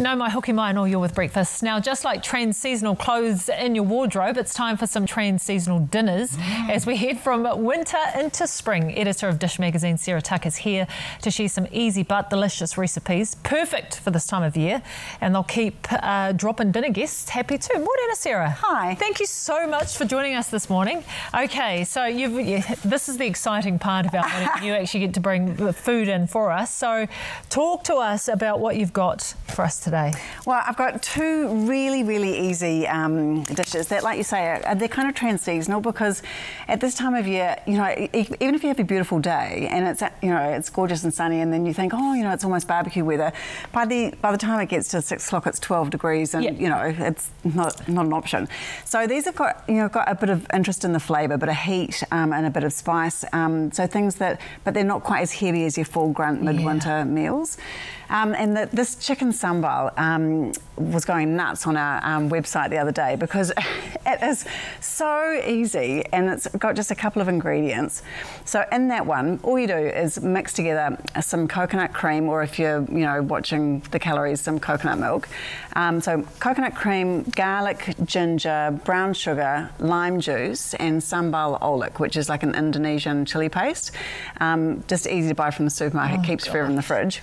No, my hooky mai and all you're with breakfast. Now, just like trans-seasonal clothes in your wardrobe, it's time for some trans-seasonal dinners mm. as we head from winter into spring. Editor of Dish Magazine, Sarah Tuck, is here to share some easy but delicious recipes, perfect for this time of year, and they'll keep uh, dropping dinner guests happy too. Morning, Sarah. Hi. Thank you so much for joining us this morning. Okay, so yeah, this is the exciting part about when you actually get to bring the food in for us. So, talk to us about what you've got for us today today? Well, I've got two really, really easy um, dishes that, like you say, are, they're kind of trans-seasonal because at this time of year, you know, even if you have a beautiful day and it's, you know, it's gorgeous and sunny and then you think, oh, you know, it's almost barbecue weather, by the by the time it gets to six o'clock, it's 12 degrees and, you know, it's not, not an option. So these have got, you know, got a bit of interest in the flavour, a bit of heat um, and a bit of spice. Um, so things that, but they're not quite as heavy as your full grunt midwinter yeah. meals. Um, and the, this chicken sambal um, was going nuts on our um, website the other day because it is so easy and it's got just a couple of ingredients. So in that one, all you do is mix together some coconut cream, or if you're you know watching the calories, some coconut milk. Um, so coconut cream, garlic, ginger, brown sugar, lime juice, and sambal oelek, which is like an Indonesian chili paste. Um, just easy to buy from the supermarket, oh, keeps forever in the fridge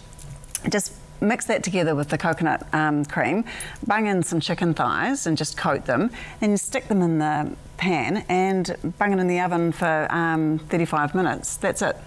just mix that together with the coconut um, cream, bung in some chicken thighs and just coat them. Then you stick them in the pan and bung it in the oven for um, 35 minutes. That's it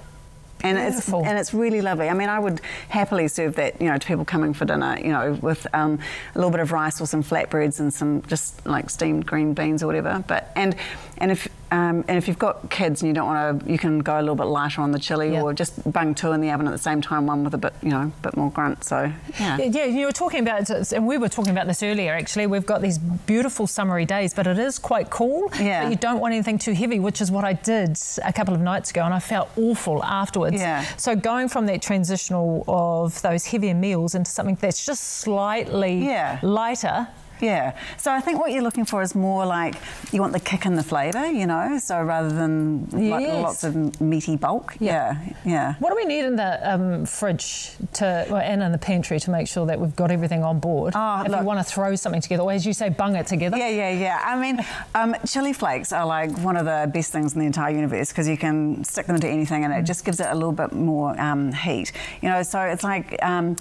and Beautiful. it's and it's really lovely. I mean, I would happily serve that, you know, to people coming for dinner, you know, with um, a little bit of rice or some flatbreads and some just like steamed green beans or whatever. But and and if um, and if you've got kids and you don't want to, you can go a little bit lighter on the chili yep. or just bung two in the oven at the same time, one with a bit, you know, a bit more grunt. So yeah. Yeah, you were talking about, and we were talking about this earlier. Actually, we've got these beautiful summery days, but it is quite cool. Yeah. But you don't want anything too heavy, which is what I did a couple of nights ago, and I felt awful afterwards afterwards. Yeah. So going from that transitional of those heavier meals into something that's just slightly yeah. lighter yeah. So I think what you're looking for is more like you want the kick and the flavour, you know, so rather than yes. like lots of meaty bulk. Yeah. yeah. yeah. What do we need in the um, fridge to, well, and in the pantry to make sure that we've got everything on board? Oh, if look, you want to throw something together, or as you say, bung it together. Yeah, yeah, yeah. I mean, um, chili flakes are like one of the best things in the entire universe because you can stick them into anything and it mm. just gives it a little bit more um, heat. You know, so it's like um,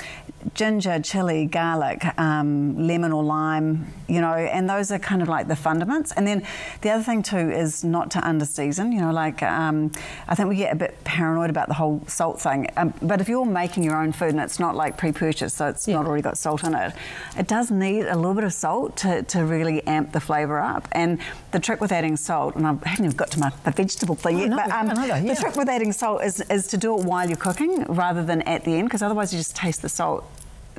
ginger, chili, garlic, um, lemon or lime you know, and those are kind of like the fundaments. And then the other thing too is not to underseason, you know, like um, I think we get a bit paranoid about the whole salt thing. Um, but if you're making your own food and it's not like pre-purchased, so it's yeah. not already got salt in it, it does need a little bit of salt to, to really amp the flavour up. And the trick with adding salt, and I haven't even got to my vegetable thing oh, yet, no, but um, another, yeah. the trick with adding salt is, is to do it while you're cooking rather than at the end, because otherwise you just taste the salt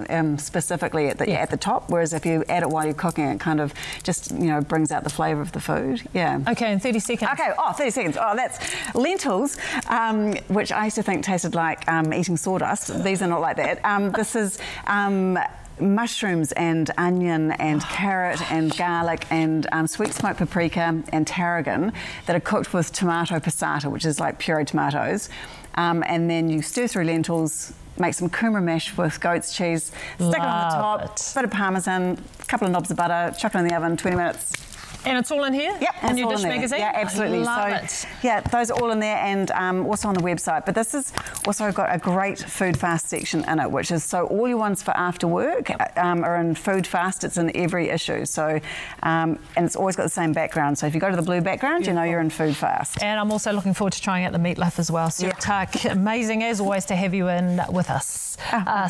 um, specifically at the, yeah. at the top, whereas if you add it while you're cooking, it kind of just, you know, brings out the flavour of the food. Yeah. Okay, in 30 seconds. Okay, oh, 30 seconds. Oh, that's lentils, um, which I used to think tasted like um, eating sawdust. These are not like that. Um, this is um, mushrooms and onion and carrot and garlic and um, sweet smoked paprika and tarragon that are cooked with tomato passata, which is like pureed tomatoes. Um, and then you stir through lentils, make some kumara mash with goat's cheese, stick Love it on the top, it. bit of parmesan, a couple of knobs of butter, chuck it in the oven, 20 minutes, and it's all in here? Yep. In your dish magazine? Yeah, absolutely. Love so, it. Yeah, those are all in there and um, also on the website. But this has also got a great food fast section in it, which is so all your ones for after work um, are in food fast. It's in every issue. So, um, and it's always got the same background. So if you go to the blue background, Beautiful. you know you're in food fast. And I'm also looking forward to trying out the meatloaf as well. So, yeah. amazing as always to have you in with us. Uh,